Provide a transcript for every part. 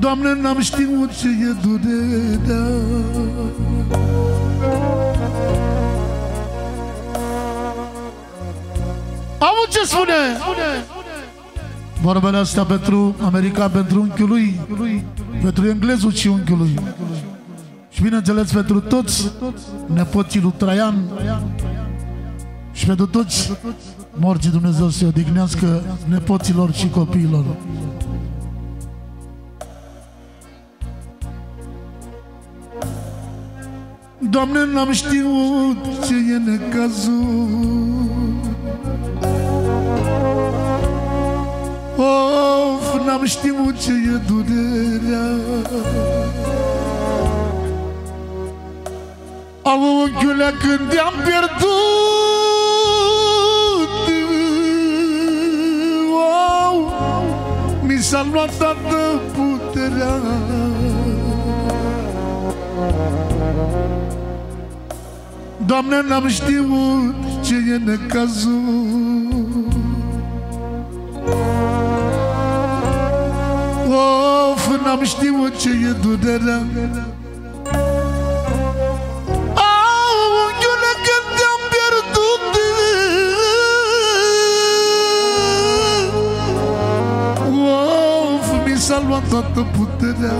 Doamne, n-am știut ce e durerea Auzi ce spune? Vorbele astea pentru America, pentru unchiul lui, pentru englezul și unchiul lui. Și bineînțeles pentru toți nepoții lui Traian și pentru toți morții Dumnezeu să-i odihnească nepoților și copiilor. Doamne, n-am știut ce e necazul Of, n-am știut ce e durerea. Au unchiulea când te-am pierdut. Wow, mi s-a luat toată puterea Doamne, n-am știut ce e necazul. Of, n-am știut ce e durerea. Au, unghiule, când te-am pierdut. Of, mi s-a luat toată puterea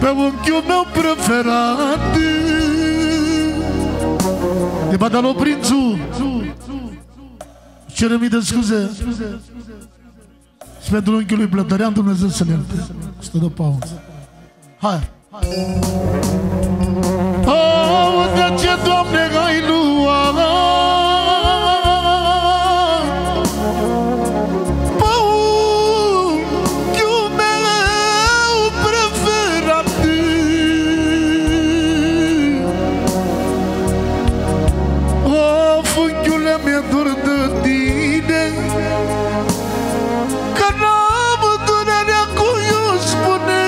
Pe unchiul meu preferat. De Badalo Prințu Cere mii de scuze. Și pentru unchiul lui Plătărean Dumnezeu să-l ierte. Stă de pauză. Hai. Oh, de ce, Doamne, mi-e dor de tine. Că n-am durerea cui o spune.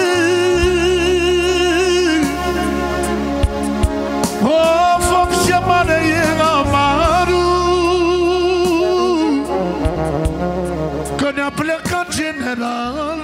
Of, of, ce mare e amarul. Că ne-a plecat general